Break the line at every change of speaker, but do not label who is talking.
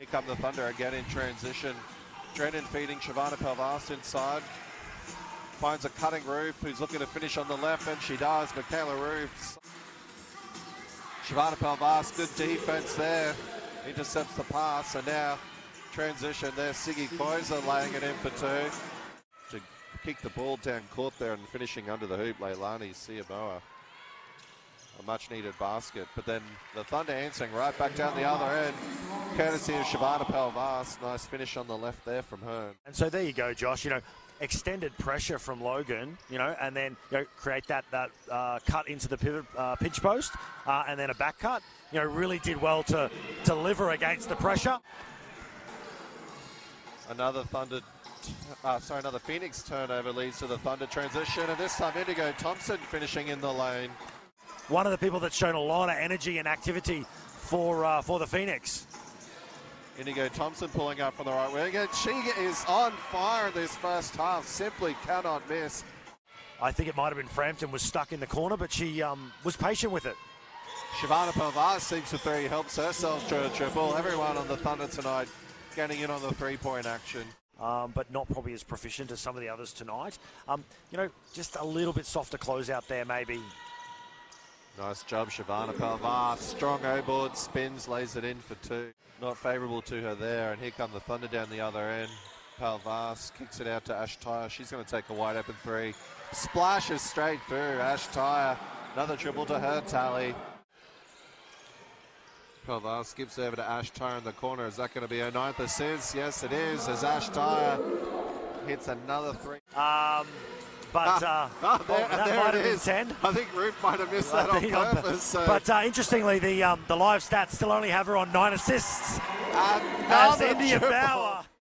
Here come the Thunder again in transition. Drennan feeding Chevannah Paalvast inside. Finds a cutting roof who's looking to finish on the left, and she does. Michaela Roofs. Chevannah Paalvast, good defense there. Intercepts the pass, and now transition there. Siggy Koiser laying it in for two. To kick the ball down court there and finishing under the hoop, Leilani Siaboa. A much needed basket, but then the Thunder answering right back down the other end. Courtesy of Chevannah Paalvast. Nice finish on the left there from her.
And so there you go, Josh. You know, extended pressure from Logan, you know, and then you know, create that that uh, cut into the pivot uh, pinch post, uh, and then a back cut. You know, really did well to deliver against the pressure.
Another Thunder, uh, sorry, another Phoenix turnover leads to the Thunder transition, and this time Indigo Thompson finishing in the lane.
One of the people that's shown a lot of energy and activity for uh, for the Phoenix.
Indigo Thompson pulling up from the right wing, and she is on fire in this first half. Simply cannot miss.
I think it might have been Frampton was stuck in the corner, but she um, was patient with it.
Chevannah Paalvast seems to three, helps herself to a triple. Everyone on the Thunder tonight getting in on the three-point action.
Um, but not probably as proficient as some of the others tonight. Um, you know, just a little bit softer closeout there, maybe.
Nice job, Chevannah Paalvast. Strong O-board, spins, lays it in for two. Not favourable to her there, and here come the Thunder down the other end. Paalvast kicks it out to Ash Tyre. She's going to take a wide open three. Splashes straight through. Ash Tyre. Another triple to her tally. Paalvast skips over to Ash Tyre in the corner. Is that going to be her ninth assist? Yes, it is. As Ash Tyre hits another three.
Um, but uh,
Ah, there,
oh, that
there
might
it
have been 10.
I think Ruth might have missed that on
the-
purpose. so-
But uh, interestingly, the um, the live stats still only have her on nine assists. As India. Bauer